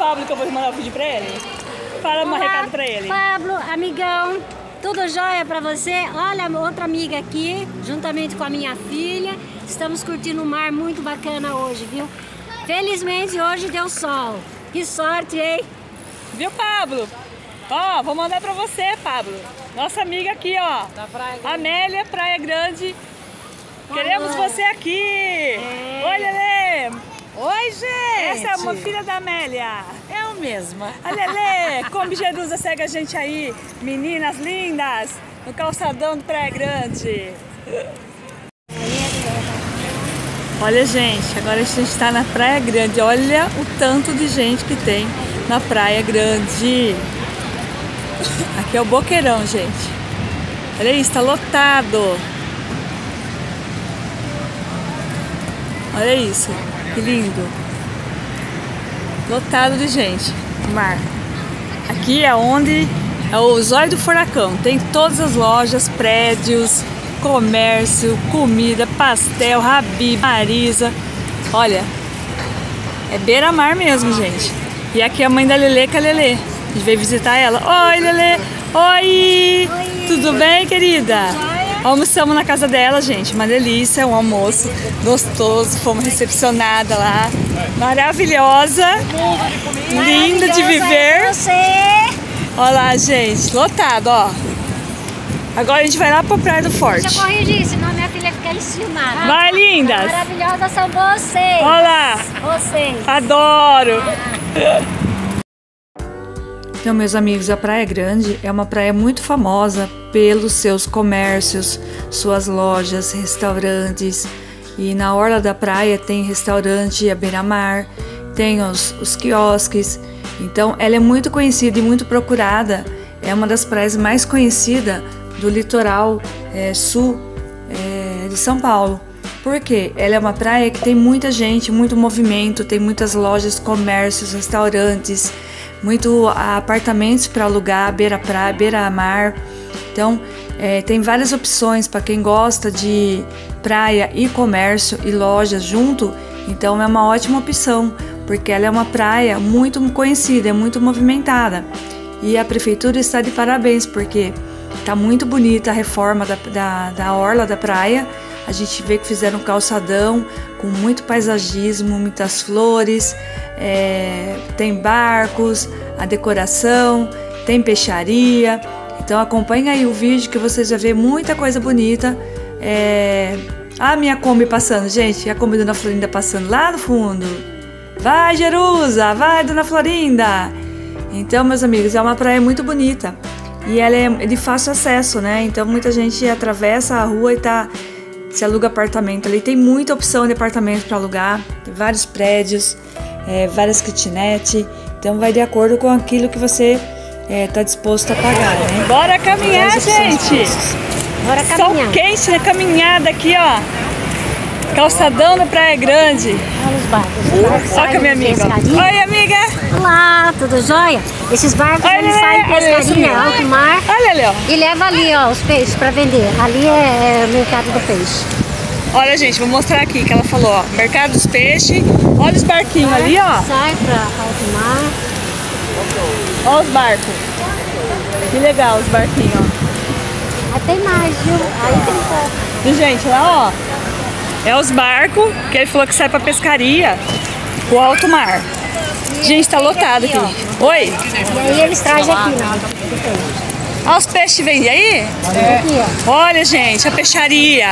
Pablo que eu vou mandar o vídeo pra ele? Fala um recado pra ele. Pablo, amigão, tudo jóia pra você? Olha, outra amiga aqui, juntamente com a minha filha. Estamos curtindo um mar muito bacana hoje, viu? Felizmente hoje deu sol. Que sorte, hein? Viu, Pablo? Ó, vou mandar pra você, Pablo. Nossa amiga aqui, ó. Da praia. Amélia, Praia Grande. Queremos Olá. você aqui. É. Oi, Lelê. Oi, gente! Essa é uma filha da Amélia. Eu mesma. A Lelê, Kombi Jerusa segue a gente aí. Meninas lindas, no calçadão do Praia Grande. Olha, gente, agora a gente está na Praia Grande. Olha o tanto de gente que tem na Praia Grande. Aqui é o Boqueirão, gente. Olha isso, está lotado. Olha isso, que lindo. Lotado de gente. Mar. Aqui é onde é o Zóio do Furacão. Tem todas as lojas, prédios, comércio, comida, pastel, Habib, Marisa. Olha, é beira-mar mesmo, gente. E aqui é a mãe da Lelê, que é a Lelê. A gente veio visitar ela. Oi, Lelê. Oi. Oi. Tudo bem, querida? Almoçamos na casa dela, gente. Uma delícia, um almoço gostoso. Fomos recepcionada lá. Maravilhosa. Linda de viver. é Você. Olha lá, gente. Lotado, ó. Agora a gente vai lá pra Praia do Forte. Deixa eu corrigir, senão minha filha fica enciumada. Vai, lindas. Maravilhosas são vocês. Olha lá. Vocês. Adoro! Então, meus amigos, a Praia Grande é uma praia muito famosa pelos seus comércios, suas lojas, restaurantes. E na orla da praia tem restaurante à beira-mar, tem os, os quiosques. Então, ela é muito conhecida e muito procurada. É uma das praias mais conhecidas do litoral eh, sul eh, de São Paulo. Por quê? Ela é uma praia que tem muita gente, muito movimento, tem muitas lojas, comércios, restaurantes, muito apartamentos para alugar, beira praia, beira mar. Então, é, tem várias opções para quem gosta de praia e comércio e lojas junto. Então, é uma ótima opção, porque ela é uma praia muito conhecida, é muito movimentada. E a prefeitura está de parabéns, porque está muito bonita a reforma da, da, da orla da praia. A gente vê que fizeram um calçadão com muito paisagismo, muitas flores, é, tem barcos, a decoração, tem peixaria. Então acompanhe aí o vídeo que vocês vão ver muita coisa bonita. É... A minha Kombi passando, gente, a Kombi Dona Florinda passando lá no fundo. Vai, Jerusa, vai, Dona Florinda. Então, meus amigos, é uma praia muito bonita. E ela é de fácil acesso, né? Então muita gente atravessa a rua e tá se aluga apartamento ali. Tem muita opção de apartamento para alugar, tem vários prédios, é, várias kitnet. Então vai de acordo com aquilo que você está disposto a pagar, né? Bora caminhar, gente! Bora Sol caminhar. quente na caminhada aqui, ó. Calçadão da Praia Grande. Olha os barcos. Os barcos Olha minha amiga. pescaria. Amiga! Olá, tudo jóia? Esses barcos Olha, eles saem pescaria, alto mar Olha ó. e leva ali ó, os peixes para vender. Ali é, é o mercado do peixe. Olha, gente, vou mostrar aqui que ela falou, ó. Mercado dos Peixes. Olha os barquinhos ali, ó. Sai para alto mar. Olha os barcos. Que legal os barquinhos, ó. Tem mais, viu? Aí tem pouco. E, gente, lá, ó. É os barcos que ele falou que sai pra pescaria. O alto mar. Gente, tá lotado aqui. Oi? E aí eles trazem aqui, né? Olha os peixes vendem aí? Ó. Olha, gente, a peixaria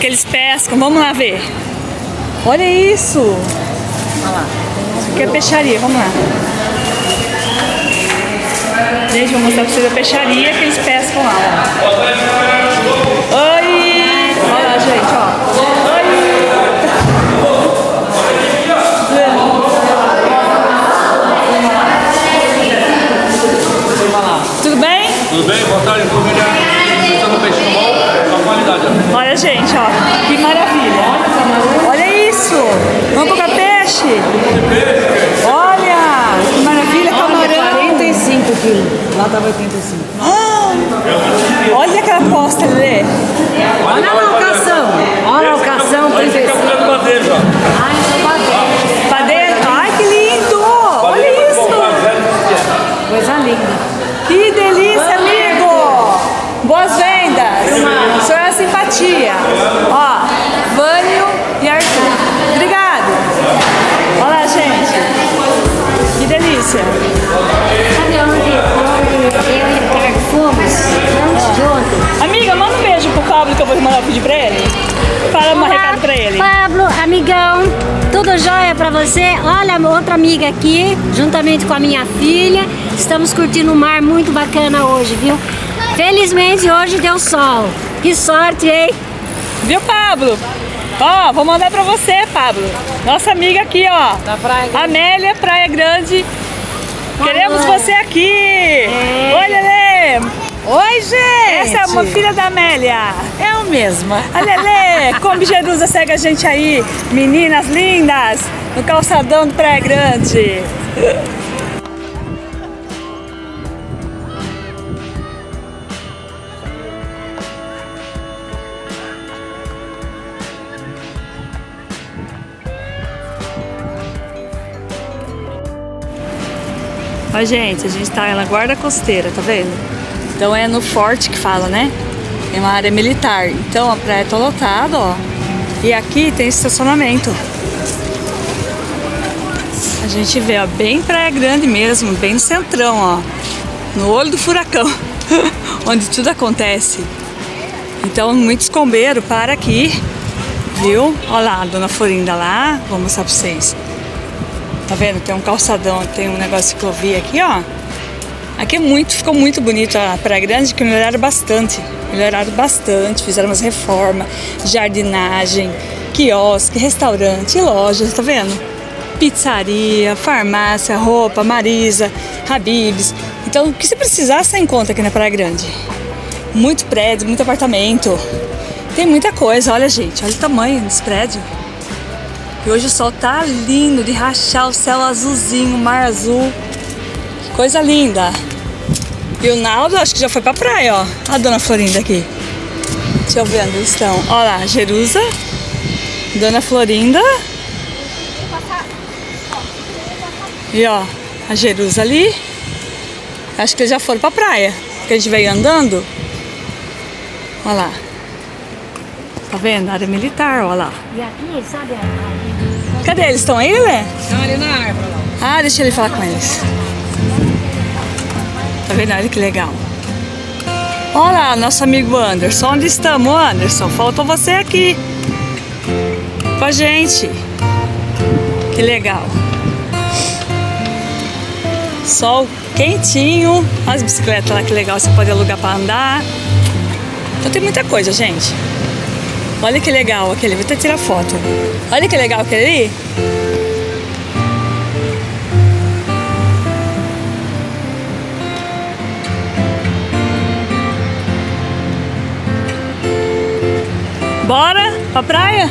que eles pescam. Vamos lá ver. Olha isso. Isso aqui é peixaria, vamos lá. Gente, vou mostrar pra vocês a peixaria que eles pescam lá, 85. Ah, olha aquela aposta, Lê. Olha a marcação. Pablo que eu vou mandar um vídeo pra ele? Fala um recado pra ele. Pablo, amigão, tudo jóia pra você? Olha, outra amiga aqui, juntamente com a minha filha. Estamos curtindo um mar muito bacana hoje, viu? Felizmente hoje deu sol. Que sorte, hein? Viu, Pablo? Ó, vou mandar pra você, Pablo. Nossa amiga aqui, ó. Da Praia Grande. Amélia, Praia Grande. Queremos você aqui. É. Oi. Oi, gente! Essa é uma filha da Amélia. Eu mesma. A Lelê, Kombi Jerusa segue a gente aí. Meninas lindas, no calçadão do Praia Grande. Ó, gente, a gente tá na guarda costeira, tá vendo? Então é no forte que fala, né? É uma área militar. Então a praia tá lotada, ó. E aqui tem estacionamento. A gente vê, ó, bem praia grande mesmo, bem no centrão, ó. No olho do furacão, onde tudo acontece. Então muitos combeiros para aqui, viu? Ó lá, a dona Florinda lá, vou mostrar pra vocês. Tá vendo? Tem um calçadão, tem um negócio de ciclovia aqui, ó. Aqui é muito, ficou muito bonito a Praia Grande, que melhoraram bastante. Melhoraram bastante, fizeram umas reformas, jardinagem, quiosque, restaurante, lojas, tá vendo? Pizzaria, farmácia, roupa, Marisa, Habibs. Então, o que você precisar, você encontra aqui na Praia Grande. Muito prédio, muito apartamento. Tem muita coisa, olha gente, olha o tamanho desse prédio. E hoje o sol tá lindo de rachar o céu azulzinho, mar azul. Coisa linda. E o Naldo acho que já foi pra praia, ó. A dona Florinda aqui. Deixa eu ver onde eles estão. Ó lá, Jerusa. Dona Florinda. E ó, a Jerusa ali. Acho que eles já foram pra praia. Porque a gente veio andando. Ó lá. Tá vendo? Área militar, ó lá. E aqui, sabe? a- Cadê eles? Estão aí, Lê? Estão ali na árvore lá. Ah, deixa ele falar com eles. Tá vendo? Olha que legal. Olha lá, nosso amigo Anderson. Onde estamos, Anderson? Faltou você aqui. Com a gente. Que legal. Sol quentinho. As bicicletas lá, que legal. Você pode alugar pra andar. Então tem muita coisa, gente. Olha que legal aquele. Vou até tirar foto. Olha que legal aquele ali. Bora pra praia?